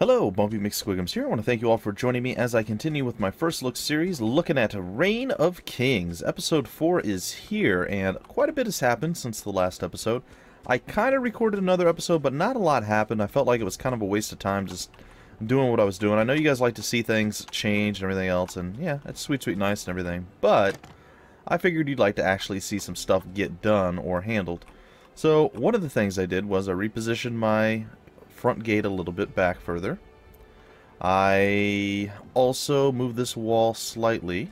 Hello, Bumpy McSquigums here. I want to thank you all for joining me as I continue with my first look series looking at Reign of Kings. Episode 4 is here, and quite a bit has happened since the last episode. I kind of recorded another episode, but not a lot happened. I felt like it was kind of a waste of time just doing what I was doing. I know you guys like to see things change and everything else, and yeah, it's sweet, sweet, nice and everything, but I figured you'd like to actually see some stuff get done or handled. So one of the things I did was I repositioned my front gate a little bit back further. I also moved this wall slightly.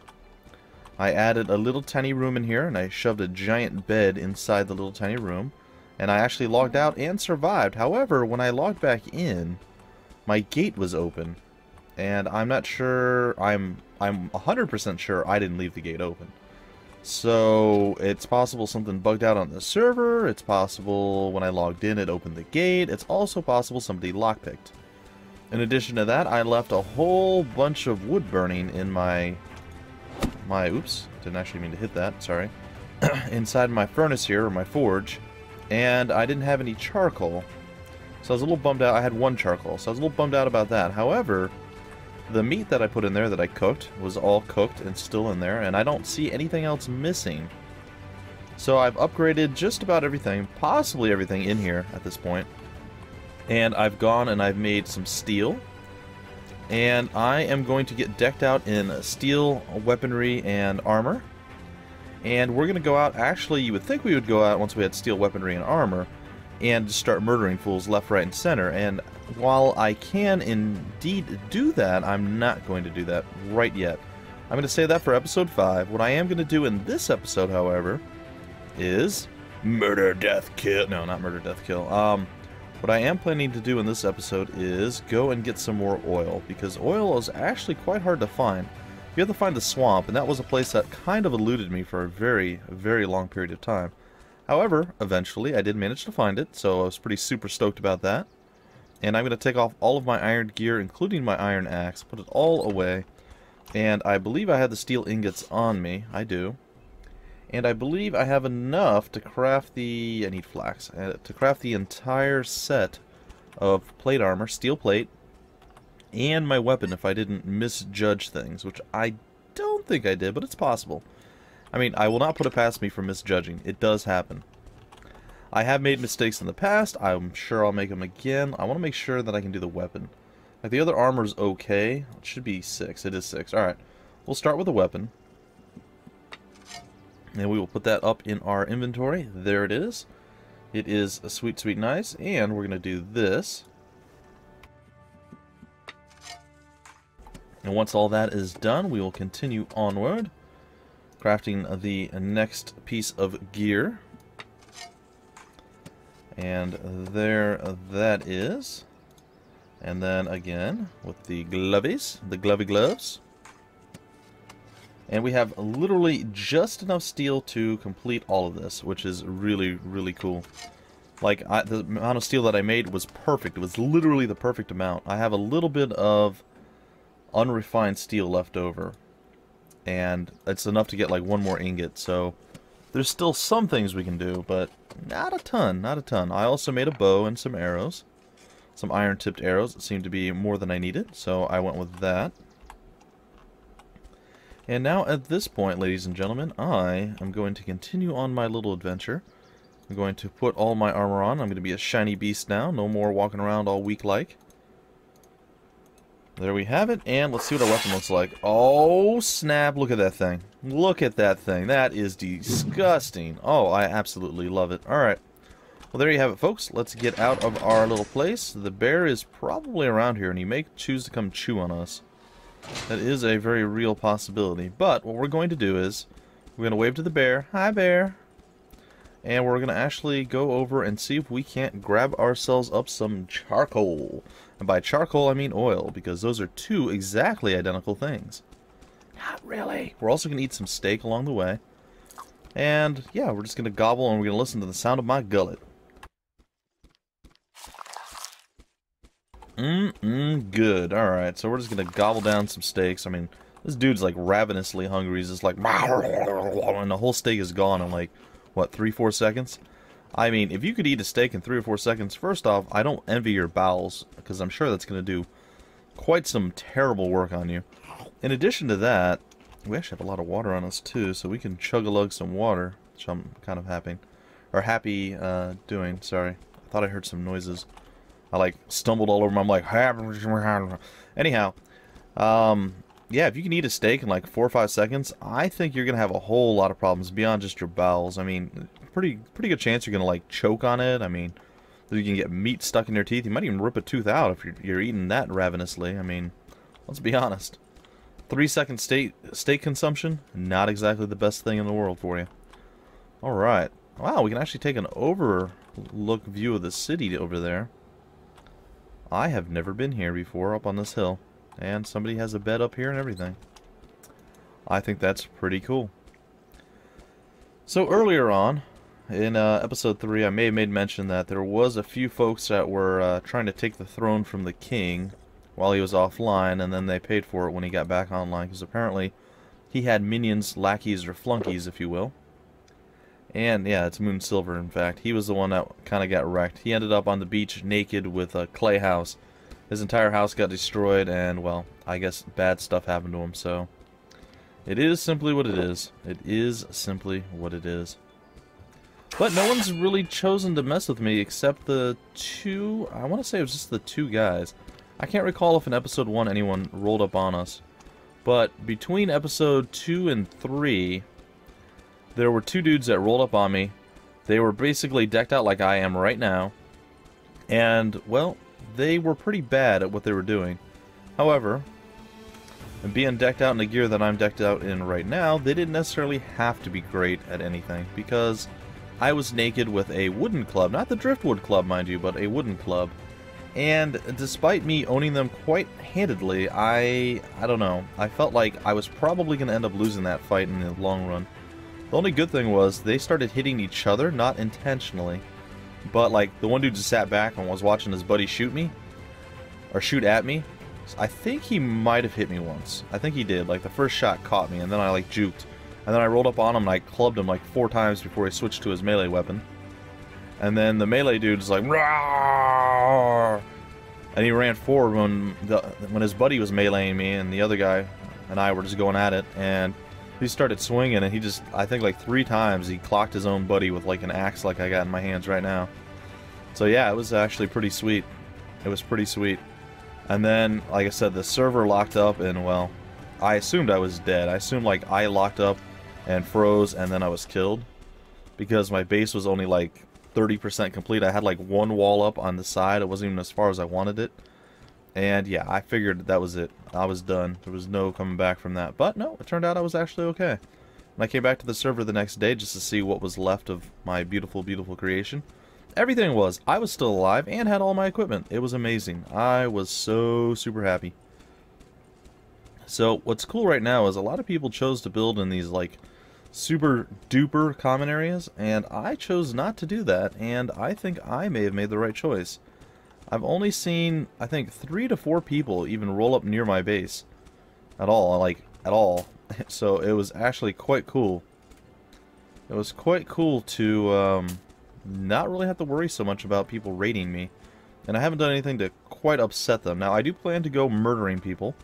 I added a little tiny room in here and I shoved a giant bed inside the little tiny room. And I actually logged out and survived. However, when I logged back in, my gate was open. And I'm not sure, I'm I'm 100% sure I didn't leave the gate open. So it's possible something bugged out on the server. It's possible when I logged in it opened the gate. It's also possible somebody lockpicked. In addition to that, I left a whole bunch of wood burning in my... My... Oops. Didn't actually mean to hit that. Sorry. inside my furnace here, or my forge. And I didn't have any charcoal. So I was a little bummed out. I had one charcoal. So I was a little bummed out about that. However, the meat that I put in there that I cooked was all cooked and still in there, and I don't see anything else missing. So I've upgraded just about everything, possibly everything in here at this point. And I've gone and I've made some steel. And I am going to get decked out in steel weaponry and armor. And we're going to go out, actually you would think we would go out once we had steel weaponry and armor, and start murdering fools left, right, and center. And while I can indeed do that, I'm not going to do that right yet. I'm going to say that for episode 5. What I am going to do in this episode, however, is murder, death, kill. No, not murder, death, kill. Um, what I am planning to do in this episode is go and get some more oil, because oil is actually quite hard to find. You have to find the swamp, and that was a place that kind of eluded me for a very, very long period of time. However, eventually I did manage to find it, so I was pretty super stoked about that. And I'm going to take off all of my iron gear, including my iron axe, put it all away. And I believe I have the steel ingots on me. I do. And I believe I have enough to craft the... I need flax. Uh, to craft the entire set of plate armor, steel plate, and my weapon if I didn't misjudge things, which I don't think I did, but it's possible. I mean, I will not put it past me for misjudging. It does happen. I have made mistakes in the past. I'm sure I'll make them again. I want to make sure that I can do the weapon. Like, the other armor is okay. It should be 6. It is 6. Alright. We'll start with the weapon. And we will put that up in our inventory. There it is. It is a sweet, sweet nice. And we're going to do this. And once all that is done, we will continue onward. Crafting the next piece of gear. And there that is. And then again with the glovies, the glovey gloves. And we have literally just enough steel to complete all of this, which is really, really cool. Like, I, the amount of steel that I made was perfect. It was literally the perfect amount. I have a little bit of unrefined steel left over. And it's enough to get like one more ingot, so there's still some things we can do, but not a ton, not a ton. I also made a bow and some arrows. Some iron-tipped arrows that seemed to be more than I needed, so I went with that. And now at this point, ladies and gentlemen, I am going to continue on my little adventure. I'm going to put all my armor on. I'm going to be a shiny beast now. No more walking around all weak-like. There we have it, and let's see what our weapon looks like. Oh, snap, look at that thing. Look at that thing. That is disgusting. Oh, I absolutely love it. Alright. Well, there you have it, folks. Let's get out of our little place. The bear is probably around here, and he may choose to come chew on us. That is a very real possibility. But what we're going to do is, we're going to wave to the bear. Hi, bear. And we're going to actually go over and see if we can't grab ourselves up some charcoal. And by charcoal, I mean oil, because those are two exactly identical things. Not really. We're also going to eat some steak along the way. And, yeah, we're just going to gobble and we're going to listen to the sound of my gullet. Mmm, good. Alright, so we're just going to gobble down some steaks. I mean, this dude's like ravenously hungry. He's just like, and the whole steak is gone in like, what, three, four seconds? I mean, if you could eat a steak in three or four seconds, first off, I don't envy your bowels, because I'm sure that's going to do quite some terrible work on you. In addition to that, we actually have a lot of water on us, too, so we can chug-a-lug some water, which I'm kind of happy, or happy uh, doing, sorry. I thought I heard some noises. I, like, stumbled all over them. I'm like, anyhow, um, yeah, if you can eat a steak in like four or five seconds, I think you're gonna have a whole lot of problems beyond just your bowels. I mean, pretty pretty good chance you're gonna like choke on it. I mean, you can get meat stuck in your teeth. You might even rip a tooth out if you're, you're eating that ravenously. I mean, let's be honest. Three second state steak consumption, not exactly the best thing in the world for you. All right. Wow, we can actually take an overlook view of the city over there. I have never been here before up on this hill. And somebody has a bed up here and everything. I think that's pretty cool. So earlier on, in uh, episode 3, I may have made mention that there was a few folks that were uh, trying to take the throne from the king while he was offline, and then they paid for it when he got back online, because apparently he had minions, lackeys, or flunkies, if you will. And, yeah, it's Moon Silver, in fact. He was the one that kind of got wrecked. He ended up on the beach naked with a clay house his entire house got destroyed, and, well, I guess bad stuff happened to him, so... It is simply what it is. It is simply what it is. But no one's really chosen to mess with me except the two... I want to say it was just the two guys. I can't recall if in episode 1 anyone rolled up on us. But between episode 2 and 3, there were two dudes that rolled up on me. They were basically decked out like I am right now. And, well, they were pretty bad at what they were doing. However, being decked out in the gear that I'm decked out in right now, they didn't necessarily have to be great at anything, because I was naked with a wooden club, not the driftwood club, mind you, but a wooden club. And despite me owning them quite handedly, I, I don't know, I felt like I was probably going to end up losing that fight in the long run. The only good thing was they started hitting each other, not intentionally. But like the one dude just sat back and was watching his buddy shoot me or shoot at me. I think he might have hit me once. I think he did. Like the first shot caught me and then I like juked. And then I rolled up on him and I clubbed him like four times before he switched to his melee weapon. And then the melee dude's like Rawr! and he ran forward when the when his buddy was meleeing me and the other guy and I were just going at it and he started swinging and he just I think like three times he clocked his own buddy with like an axe like I got in my hands right now. So yeah, it was actually pretty sweet. It was pretty sweet. And then, like I said, the server locked up and well, I assumed I was dead. I assumed like I locked up and froze and then I was killed because my base was only like 30% complete. I had like one wall up on the side. It wasn't even as far as I wanted it. And yeah, I figured that was it. I was done. There was no coming back from that. But no, it turned out I was actually okay. And I came back to the server the next day just to see what was left of my beautiful, beautiful creation. Everything was. I was still alive and had all my equipment. It was amazing. I was so super happy. So what's cool right now is a lot of people chose to build in these like super duper common areas and I chose not to do that and I think I may have made the right choice. I've only seen, I think, three to four people even roll up near my base. At all, like, at all. So it was actually quite cool. It was quite cool to um, not really have to worry so much about people raiding me. And I haven't done anything to quite upset them. Now, I do plan to go murdering people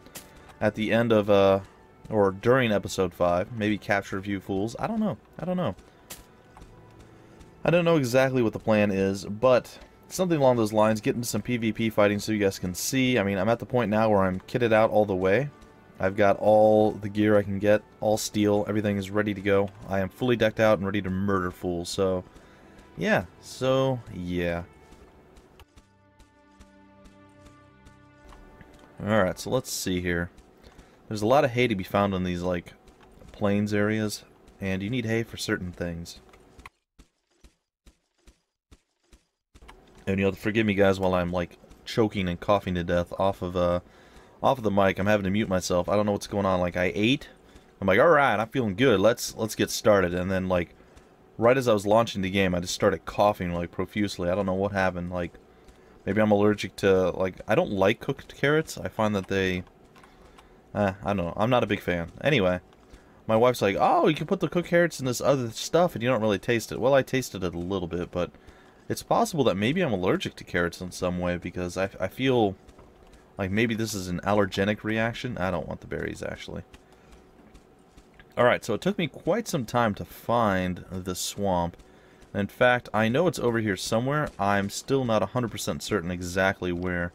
at the end of, uh, or during episode 5. Maybe capture a few fools. I don't know. I don't know. I don't know exactly what the plan is, but something along those lines, get into some PvP fighting so you guys can see. I mean, I'm at the point now where I'm kitted out all the way. I've got all the gear I can get, all steel, everything is ready to go. I am fully decked out and ready to murder fools, so... Yeah, so, yeah. Alright, so let's see here. There's a lot of hay to be found in these, like, plains areas, and you need hay for certain things. And you'll have to forgive me, guys, while I'm like choking and coughing to death off of uh off of the mic. I'm having to mute myself. I don't know what's going on. Like I ate. I'm like, all right, I'm feeling good. Let's let's get started. And then like right as I was launching the game, I just started coughing like profusely. I don't know what happened. Like maybe I'm allergic to like I don't like cooked carrots. I find that they eh, I don't know. I'm not a big fan. Anyway, my wife's like, "Oh, you can put the cooked carrots in this other stuff and you don't really taste it." Well, I tasted it a little bit, but It's possible that maybe I'm allergic to carrots in some way because I, I feel like maybe this is an allergenic reaction. I don't want the berries, actually. Alright, so it took me quite some time to find the swamp. In fact, I know it's over here somewhere. I'm still not 100% certain exactly where.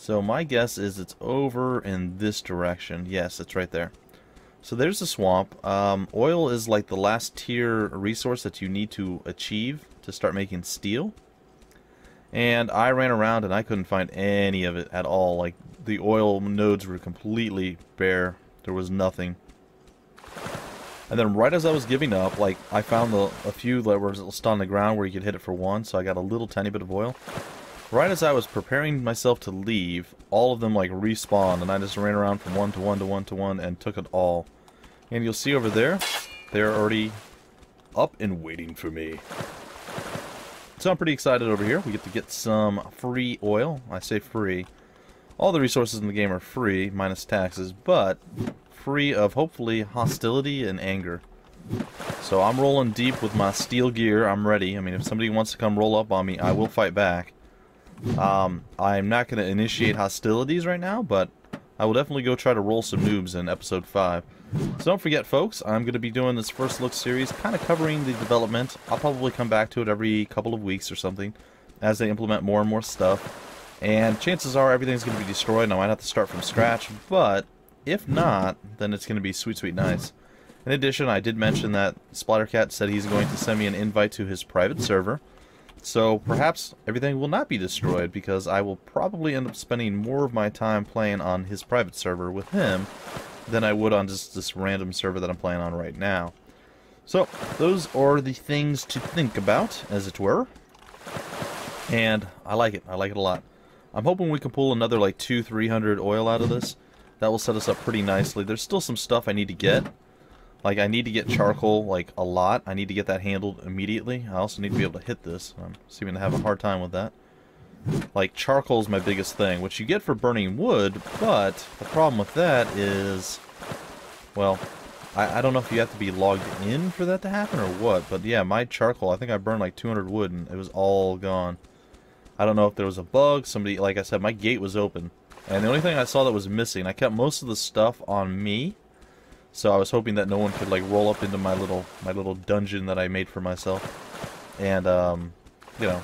So my guess is it's over in this direction. Yes, it's right there. So there's the swamp. Um, oil is like the last tier resource that you need to achieve to start making steel. And I ran around and I couldn't find any of it at all. Like, the oil nodes were completely bare. There was nothing. And then right as I was giving up, like, I found the, a few that were still on the ground where you could hit it for one, so I got a little tiny bit of oil. Right as I was preparing myself to leave, all of them, like, respawned, and I just ran around from one to one to one to one and took it all. And you'll see over there, they're already up and waiting for me. So I'm pretty excited over here. We get to get some free oil. I say free. All the resources in the game are free, minus taxes, but free of hopefully hostility and anger. So I'm rolling deep with my steel gear. I'm ready. I mean, if somebody wants to come roll up on me, I will fight back. Um, I'm not going to initiate hostilities right now, but I will definitely go try to roll some noobs in episode 5. So don't forget, folks, I'm going to be doing this first look series, kind of covering the development. I'll probably come back to it every couple of weeks or something as they implement more and more stuff. And chances are everything's going to be destroyed and I might have to start from scratch, but if not, then it's going to be sweet, sweet nice. In addition, I did mention that Splattercat said he's going to send me an invite to his private server. So perhaps everything will not be destroyed because I will probably end up spending more of my time playing on his private server with him than I would on just this random server that I'm playing on right now. So, those are the things to think about, as it were. And I like it. I like it a lot. I'm hoping we can pull another like two, three hundred oil out of this. That will set us up pretty nicely. There's still some stuff I need to get. Like, I need to get charcoal, like, a lot. I need to get that handled immediately. I also need to be able to hit this. I'm seeming to have a hard time with that. Like, charcoal is my biggest thing, which you get for burning wood, but the problem with that is, well, I, I don't know if you have to be logged in for that to happen or what, but yeah, my charcoal, I think I burned like 200 wood and it was all gone. I don't know if there was a bug, somebody, like I said, my gate was open. And the only thing I saw that was missing, I kept most of the stuff on me, so I was hoping that no one could like roll up into my little my little dungeon that I made for myself, and um, you know,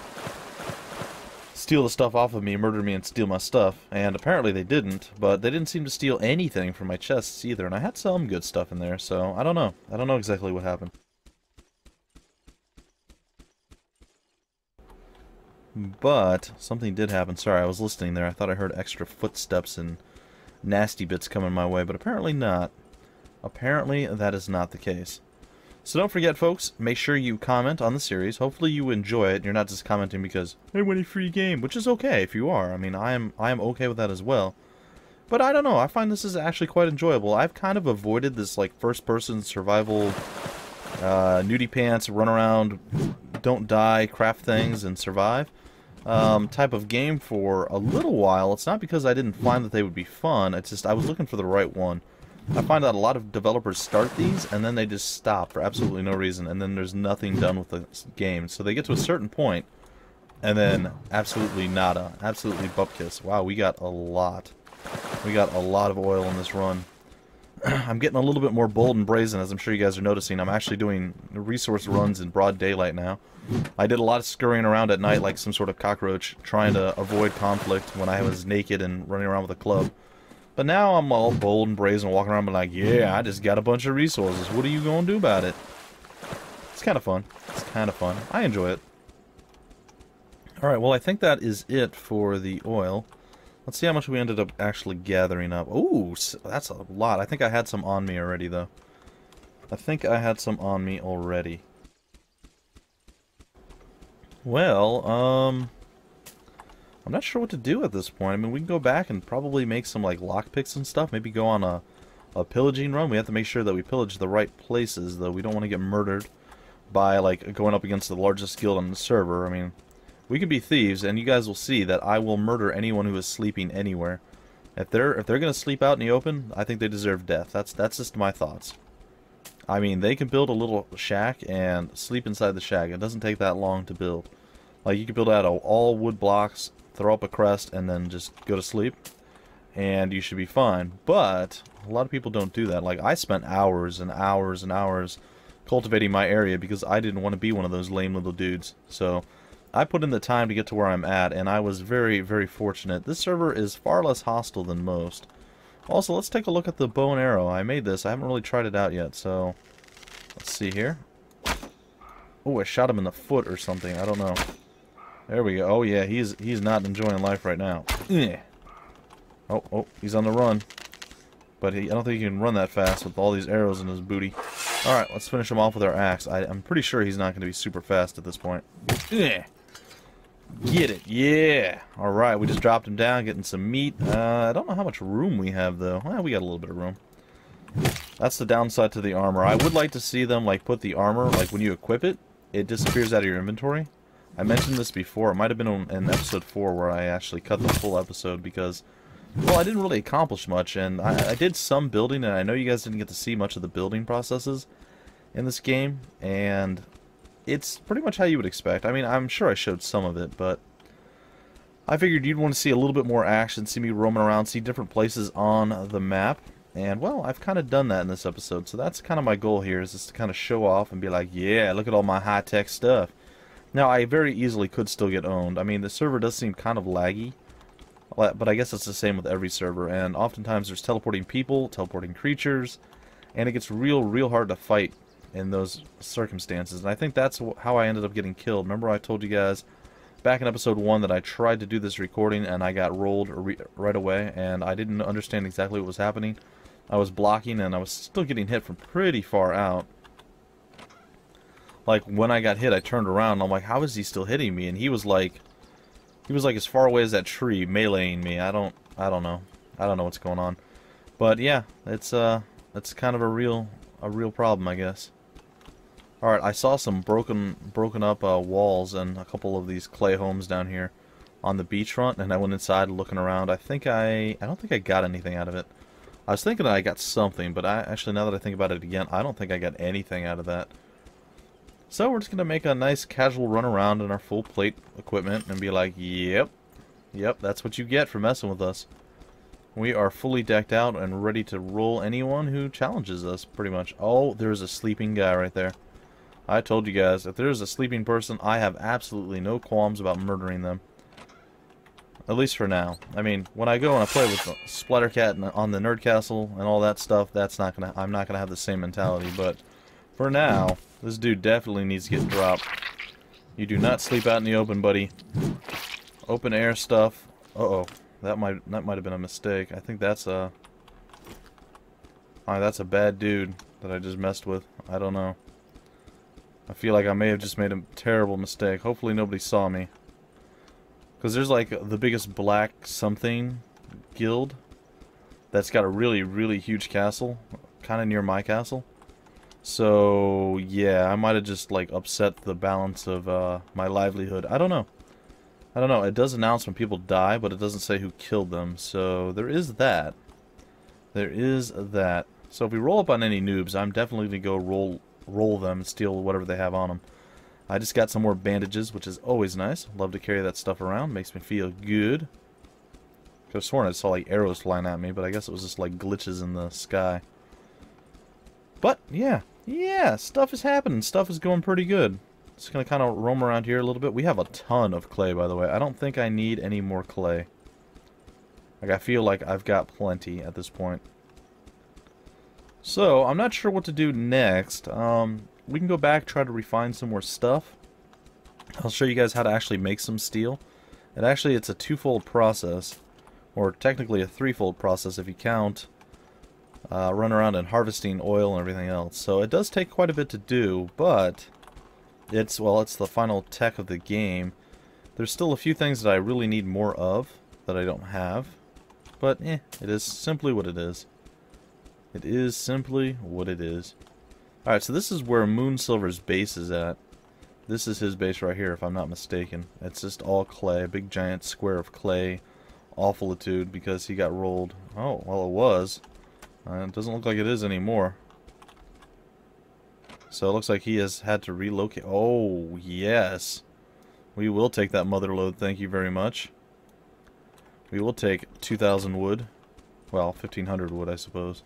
steal the stuff off of me, murder me, and steal my stuff. And apparently they didn't, but they didn't seem to steal anything from my chests either. And I had some good stuff in there, so I don't know. I don't know exactly what happened. But something did happen. Sorry, I was listening there. I thought I heard extra footsteps and nasty bits coming my way, but apparently not. Apparently that is not the case. So don't forget, folks, make sure you comment on the series. Hopefully you enjoy it. You're not just commenting because, I want a free game, which is okay if you are. I mean, I am, I am okay with that as well. But I don't know, I find this is actually quite enjoyable. I've kind of avoided this, like, first-person survival, uh, nudie pants, run around, don't die, craft things, and survive um, type of game for a little while. It's not because I didn't find that they would be fun, it's just I was looking for the right one. I find that a lot of developers start these and then they just stop for absolutely no reason and then there's nothing done with the game. So they get to a certain point and then absolutely nada. Absolutely bupkis. Wow, we got a lot. We got a lot of oil in this run. I'm getting a little bit more bold and brazen as I'm sure you guys are noticing. I'm actually doing resource runs in broad daylight now. I did a lot of scurrying around at night like some sort of cockroach trying to avoid conflict when I was naked and running around with a club. But now I'm all bold and brazen, walking around and like, yeah, I just got a bunch of resources. What are you going to do about it? It's kind of fun. It's kind of fun. I enjoy it. Alright, well, I think that is it for the oil. Let's see how much we ended up actually gathering up. Ooh, that's a lot. I think I had some on me already, though. I think I had some on me already. Well, um... I'm not sure what to do at this point. I mean, we can go back and probably make some, like, lockpicks and stuff. Maybe go on a, a pillaging run. We have to make sure that we pillage the right places, though. We don't want to get murdered by, like, going up against the largest guild on the server. I mean, we could be thieves, and you guys will see that I will murder anyone who is sleeping anywhere. If they're if they're gonna sleep out in the open, I think they deserve death. That's that's just my thoughts. I mean, they can build a little shack and sleep inside the shack. It doesn't take that long to build. Like you could build out all wood blocks, throw up a crest, and then just go to sleep, and you should be fine. But a lot of people don't do that. Like I spent hours and hours and hours cultivating my area because I didn't want to be one of those lame little dudes. So I put in the time to get to where I'm at, and I was very, very fortunate. This server is far less hostile than most. Also, let's take a look at the bow and arrow. I made this. I haven't really tried it out yet, so let's see here. Oh, I shot him in the foot or something. I don't know. There we go. Oh, yeah, he's he's not enjoying life right now. Oh, oh, he's on the run. But he, I don't think he can run that fast with all these arrows in his booty. Alright, let's finish him off with our axe. I, am pretty sure he's not going to be super fast at this point. Get it. Yeah. Alright, we just dropped him down, getting some meat. Uh, I don't know how much room we have, though. Well, we got a little bit of room. That's the downside to the armor. I would like to see them, like, put the armor, like, when you equip it, it disappears out of your inventory. I mentioned this before. It might have been in episode 4 where I actually cut the full episode because, well, I didn't really accomplish much, and I, I did some building, and I know you guys didn't get to see much of the building processes in this game, and it's pretty much how you would expect. I mean, I'm sure I showed some of it, but I figured you'd want to see a little bit more action, see me roaming around, see different places on the map. And, well, I've kind of done that in this episode, so that's kind of my goal here, is just to kind of show off and be like, yeah, look at all my high-tech stuff. Now, I very easily could still get owned. I mean, the server does seem kind of laggy, but I guess it's the same with every server, and oftentimes there's teleporting people, teleporting creatures, and it gets real, real hard to fight in those circumstances. And I think that's how I ended up getting killed. Remember I told you guys back in episode 1 that I tried to do this recording and I got rolled right away and I didn't understand exactly what was happening. I was blocking and I was still getting hit from pretty far out. Like when I got hit I turned around I'm like how is he still hitting me and he was like he was like as far away as that tree meleeing me. I don't I don't know. I don't know what's going on. But yeah, it's uh it's kind of a real a real problem I guess. Alright, I saw some broken broken up uh, walls and a couple of these clay homes down here on the beachfront, and I went inside looking around. I think I... I don't think I got anything out of it. I was thinking I got something, but I actually, now that I think about it again, I don't think I got anything out of that. So we're just going to make a nice casual run around in our full plate equipment and be like, yep, yep, that's what you get for messing with us. We are fully decked out and ready to roll anyone who challenges us, pretty much. Oh, there's a sleeping guy right there. I told you guys, if there's a sleeping person, I have absolutely no qualms about murdering them. At least for now. I mean, when I go and I play with Splattercat on the Nerd Castle and all that stuff, that's not gonna. I'm not gonna have the same mentality. But for now, this dude definitely needs to get dropped. You do not sleep out in the open, buddy. Open air stuff. Uh oh, that might that might have been a mistake. I think that's a. Oh, that's a bad dude that I just messed with. I don't know. I feel like I may have just made a terrible mistake. Hopefully nobody saw me. Because there's like the biggest black something guild that's got a really, really huge castle. Kind of near my castle. So, yeah, I might have just like upset the balance of uh, my livelihood. I don't know. I don't know. It does announce when people die, but it doesn't say who killed them. So there is that. There is that. So if we roll up on any noobs, I'm definitely going to go roll roll them and steal whatever they have on them. I just got some more bandages, which is always nice. Love to carry that stuff around. Makes me feel good. Could have sworn I saw like arrows flying at me, but I guess it was just like glitches in the sky. But, yeah. Yeah, stuff is happening. Stuff is going pretty good. Just going to kind of roam around here a little bit. We have a ton of clay, by the way. I don't think I need any more clay. Like, I feel like I've got plenty at this point. So, I'm not sure what to do next. Um, we can go back, try to refine some more stuff. I'll show you guys how to actually make some steel. And actually, it's a twofold process. Or technically a threefold process if you count uh, run around and harvesting oil and everything else. So it does take quite a bit to do, but it's, well, it's the final tech of the game. There's still a few things that I really need more of that I don't have. But, eh, it is simply what it is. It is simply what it is. Alright, so this is where Moonsilver's base is at. This is his base right here, if I'm not mistaken. It's just all clay, a big giant square of clay. Awfulitude, because he got rolled. Oh, well it was. Uh, it doesn't look like it is anymore. So it looks like he has had to relocate. Oh, yes. We will take that mother load, thank you very much. We will take 2,000 wood. Well, 1,500 wood, I suppose.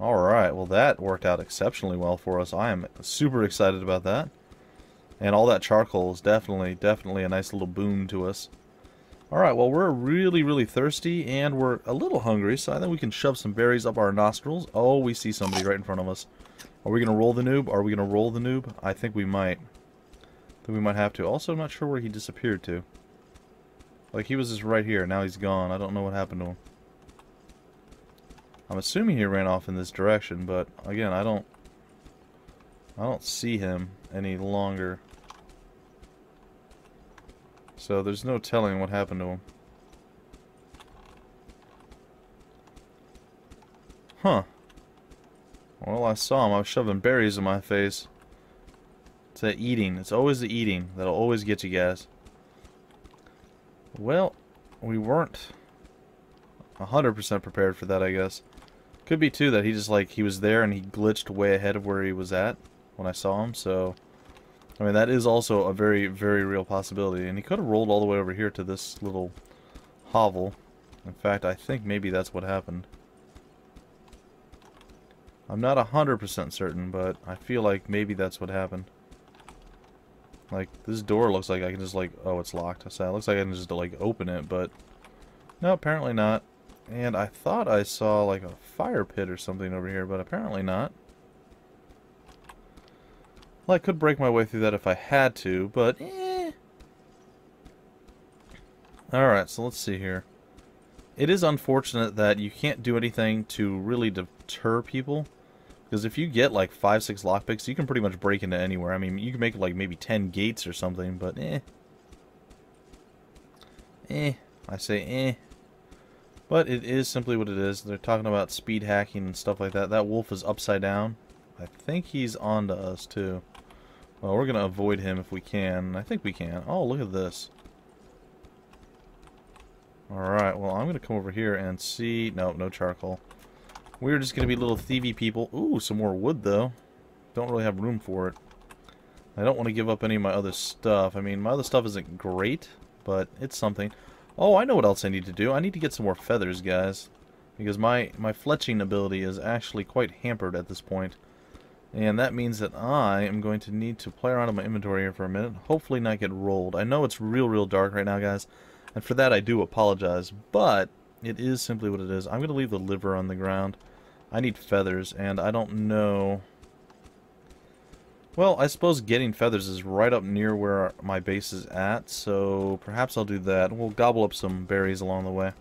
Alright, well that worked out exceptionally well for us. I am super excited about that. And all that charcoal is definitely, definitely a nice little boon to us. Alright, well we're really, really thirsty and we're a little hungry, so I think we can shove some berries up our nostrils. Oh, we see somebody right in front of us. Are we going to roll the noob? Are we going to roll the noob? I think we might. I think we might have to. Also, I'm not sure where he disappeared to. Like, he was just right here. Now he's gone. I don't know what happened to him. I'm assuming he ran off in this direction, but again, I don't I don't see him any longer. So there's no telling what happened to him. Huh. Well, I saw him. I was shoving berries in my face. It's that eating. It's always the eating that'll always get you guys. Well, we weren't 100% prepared for that, I guess. Could be, too, that he just, like, he was there and he glitched way ahead of where he was at when I saw him, so... I mean, that is also a very, very real possibility. And he could have rolled all the way over here to this little hovel. In fact, I think maybe that's what happened. I'm not 100% certain, but I feel like maybe that's what happened. Like, this door looks like I can just, like, oh, it's locked. So it looks like I can just, like, open it, but... No, apparently not. And I thought I saw, like, a fire pit or something over here, but apparently not. Well, I could break my way through that if I had to, but eh. Alright, so let's see here. It is unfortunate that you can't do anything to really deter people. Because if you get like 5-6 lockpicks, you can pretty much break into anywhere. I mean, you can make like maybe 10 gates or something, but eh. Eh. I say eh. But it is simply what it is. They're talking about speed hacking and stuff like that. That wolf is upside down. I think he's on to us too. Well, we're going to avoid him if we can. I think we can. Oh, look at this. Alright, well, I'm going to come over here and see... No, no charcoal. We're just going to be little thievy people. Ooh, some more wood, though. Don't really have room for it. I don't want to give up any of my other stuff. I mean, my other stuff isn't great, but it's something. Oh, I know what else I need to do. I need to get some more feathers, guys. Because my, my fletching ability is actually quite hampered at this point. And that means that I am going to need to play around in my inventory here for a minute. Hopefully not get rolled. I know it's real, real dark right now, guys. And for that, I do apologize. But it is simply what it is. I'm going to leave the liver on the ground. I need feathers, and I don't know... Well, I suppose getting feathers is right up near where my base is at, so perhaps I'll do that. We'll gobble up some berries along the way.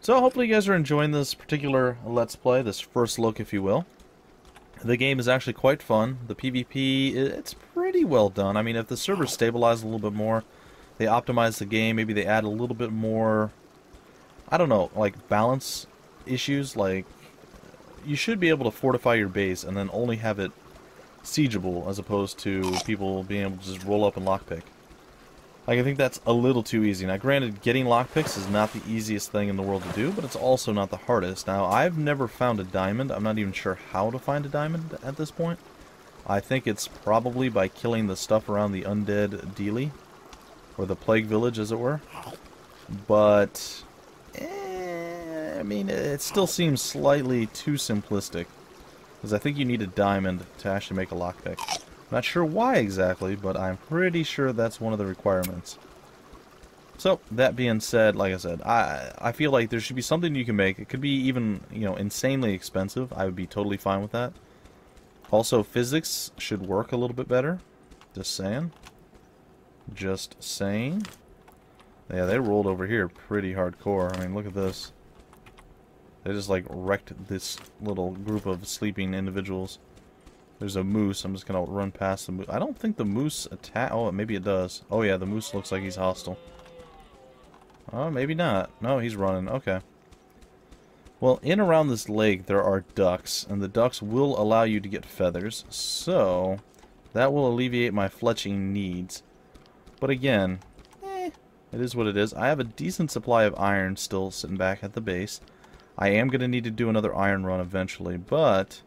So hopefully you guys are enjoying this particular Let's Play, this first look, if you will. The game is actually quite fun. The PvP, it's pretty well done. I mean, if the servers stabilize a little bit more, they optimize the game, maybe they add a little bit more, I don't know, like balance issues, like you should be able to fortify your base and then only have it siegeable as opposed to people being able to just roll up and lockpick. Like, I think that's a little too easy. Now, granted, getting lockpicks is not the easiest thing in the world to do, but it's also not the hardest. Now, I've never found a diamond. I'm not even sure how to find a diamond at this point. I think it's probably by killing the stuff around the undead Dealey, or the plague village, as it were. But, eh, I mean, it still seems slightly too simplistic. Because I think you need a diamond to actually make a lockpick. Not sure why exactly, but I'm pretty sure that's one of the requirements. So, that being said, like I said, I I feel like there should be something you can make. It could be even, you know, insanely expensive. I would be totally fine with that. Also, physics should work a little bit better. Just saying. Just saying. Yeah, they rolled over here pretty hardcore. I mean, look at this. They just, like, wrecked this little group of sleeping individuals. There's a moose. I'm just going to run past the moose. I don't think the moose attack... Oh, maybe it does. Oh, yeah, the moose looks like he's hostile. Oh, maybe not. No, he's running. Okay. Well, in around this lake, there are ducks, and the ducks will allow you to get feathers, so that will alleviate my fletching needs. But again, eh, it is what it is. I have a decent supply of iron still sitting back at the base. I am going to need to do another iron run eventually, but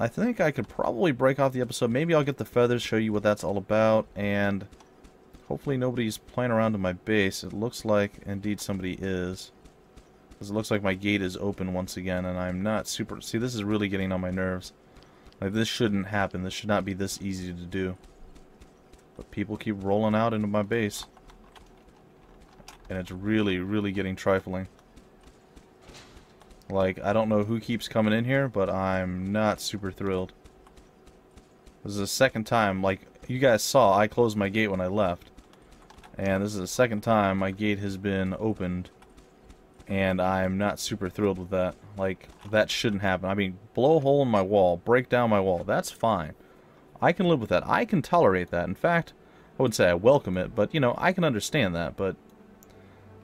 I think I could probably break off the episode. Maybe I'll get the feathers, show you what that's all about, and hopefully nobody's playing around in my base. It looks like indeed somebody is. Because it looks like my gate is open once again, and I'm not super... See, this is really getting on my nerves. Like, this shouldn't happen. This should not be this easy to do. But people keep rolling out into my base. And it's really, really getting trifling. Like, I don't know who keeps coming in here, but I'm not super thrilled. This is the second time, like, you guys saw, I closed my gate when I left. And this is the second time my gate has been opened. And I'm not super thrilled with that. Like, that shouldn't happen. I mean, blow a hole in my wall, break down my wall, that's fine. I can live with that. I can tolerate that. In fact, I wouldn't say I welcome it, but, you know, I can understand that. But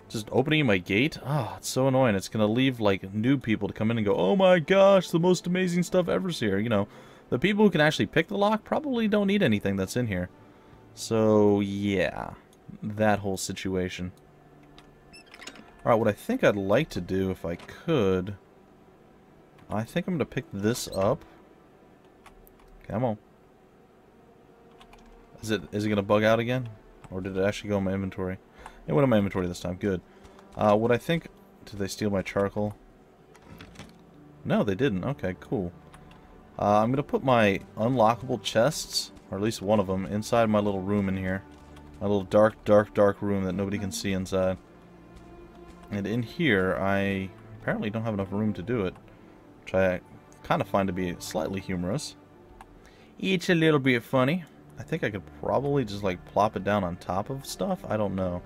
just opening my gate? Ah, oh, it's so annoying. It's going to leave, like, new people to come in and go, Oh my gosh, the most amazing stuff ever's here. You know, the people who can actually pick the lock probably don't need anything that's in here. So, yeah. That whole situation. Alright, what I think I'd like to do, if I could... I think I'm going to pick this up. Come on. Is it is it going to bug out again? Or did it actually go in my inventory? It went in my inventory this time. Good. Uh, what I think... Did they steal my charcoal? No, they didn't. Okay, cool. Uh, I'm going to put my unlockable chests, or at least one of them, inside my little room in here. My little dark, dark, dark room that nobody can see inside. And in here, I apparently don't have enough room to do it. Which I kind of find to be slightly humorous. It's a little bit funny. I think I could probably just like plop it down on top of stuff. I don't know.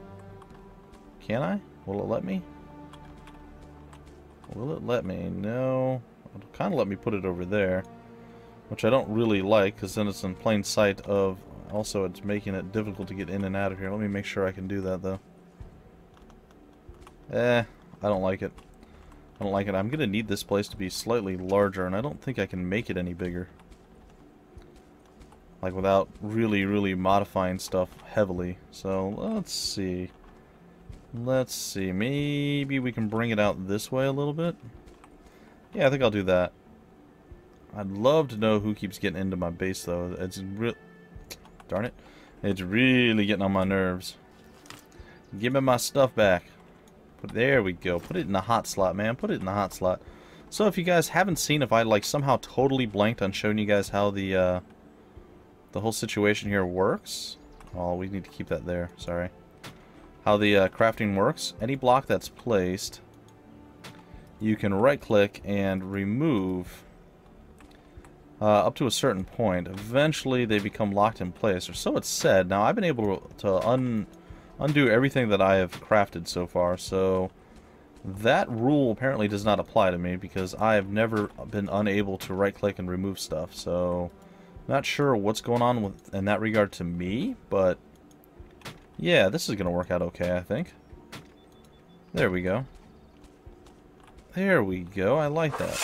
Can I? Will it let me? Will it let me? No. It'll kind of let me put it over there. Which I don't really like, because then it's in plain sight of... Also, it's making it difficult to get in and out of here. Let me make sure I can do that, though. Eh, I don't like it. I don't like it. I'm going to need this place to be slightly larger, and I don't think I can make it any bigger. Like, without really, really modifying stuff heavily. So, let's see. Let's see, maybe we can bring it out this way a little bit? Yeah, I think I'll do that. I'd love to know who keeps getting into my base, though. It's real... Darn it. It's really getting on my nerves. Give me my stuff back. But there we go. Put it in the hot slot, man. Put it in the hot slot. So if you guys haven't seen, if I like somehow totally blanked on showing you guys how the uh, the whole situation here works. Oh, we need to keep that there. Sorry how the uh, crafting works. Any block that's placed, you can right-click and remove uh, up to a certain point. Eventually, they become locked in place, or so it's said. Now, I've been able to un undo everything that I have crafted so far, so that rule apparently does not apply to me because I have never been unable to right-click and remove stuff, so not sure what's going on with in that regard to me, but yeah, this is going to work out okay, I think. There we go. There we go. I like that.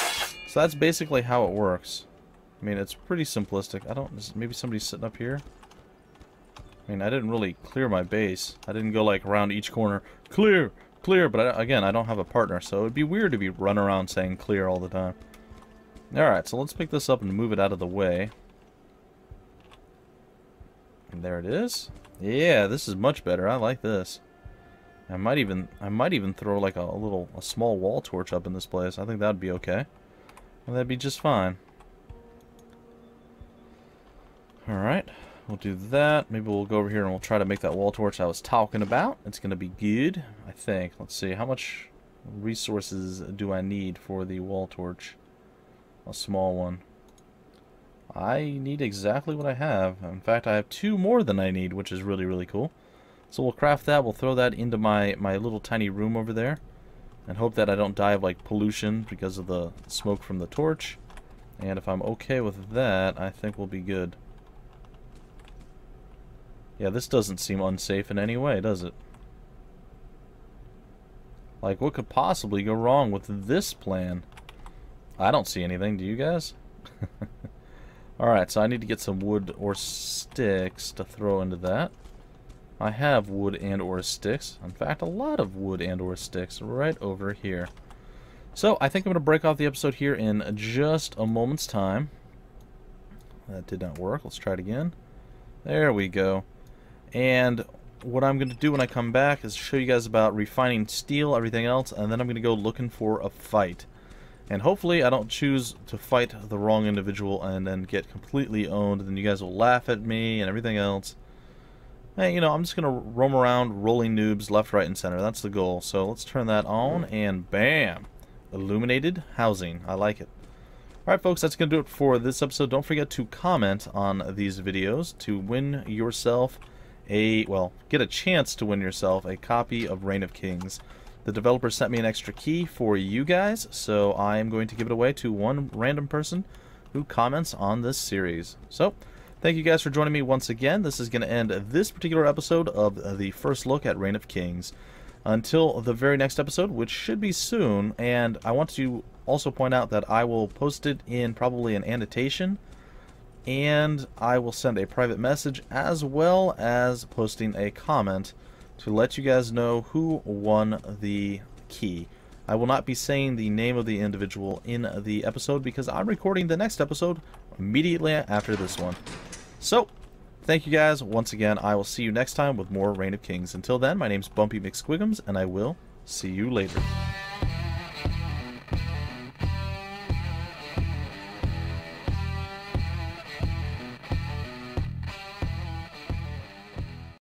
So that's basically how it works. I mean, it's pretty simplistic. I don't... Maybe somebody's sitting up here? I mean, I didn't really clear my base. I didn't go, like, around each corner. Clear! Clear! But, I, again, I don't have a partner, so it'd be weird to be run around saying clear all the time. Alright, so let's pick this up and move it out of the way. And there it is. Yeah, this is much better. I like this. I might even I might even throw like a, a little a small wall torch up in this place. I think that'd be okay. That'd be just fine. Alright, we'll do that. Maybe we'll go over here and we'll try to make that wall torch I was talking about. It's going to be good, I think. Let's see, how much resources do I need for the wall torch? A small one. I need exactly what I have. In fact, I have two more than I need, which is really, really cool. So we'll craft that. We'll throw that into my, my little tiny room over there. And hope that I don't die of, like, pollution because of the smoke from the torch. And if I'm okay with that, I think we'll be good. Yeah, this doesn't seem unsafe in any way, does it? Like, what could possibly go wrong with this plan? I don't see anything. Do you guys? Alright, so I need to get some wood or sticks to throw into that. I have wood and or sticks. In fact, a lot of wood and or sticks right over here. So, I think I'm going to break off the episode here in just a moment's time. that did not work. Let's try it again. There we go. And what I'm going to do when I come back is show you guys about refining steel, everything else, and then I'm going to go looking for a fight. And hopefully I don't choose to fight the wrong individual and then get completely owned, and then you guys will laugh at me and everything else. Hey, you know, I'm just going to roam around rolling noobs left, right, and center. That's the goal. So let's turn that on, and bam! Illuminated housing. I like it. Alright folks, that's going to do it for this episode. Don't forget to comment on these videos to win yourself a, well, get a chance to win yourself a copy of Reign of Kings. The developer sent me an extra key for you guys, so I am going to give it away to one random person who comments on this series. So, thank you guys for joining me once again. This is going to end this particular episode of the first look at Reign of Kings. Until the very next episode, which should be soon, and I want to also point out that I will post it in probably an annotation and I will send a private message as well as posting a comment to let you guys know who won the key. I will not be saying the name of the individual in the episode because I'm recording the next episode immediately after this one. So, thank you guys once again. I will see you next time with more Reign of Kings. Until then, my name's Bumpy McSquigums, and I will see you later.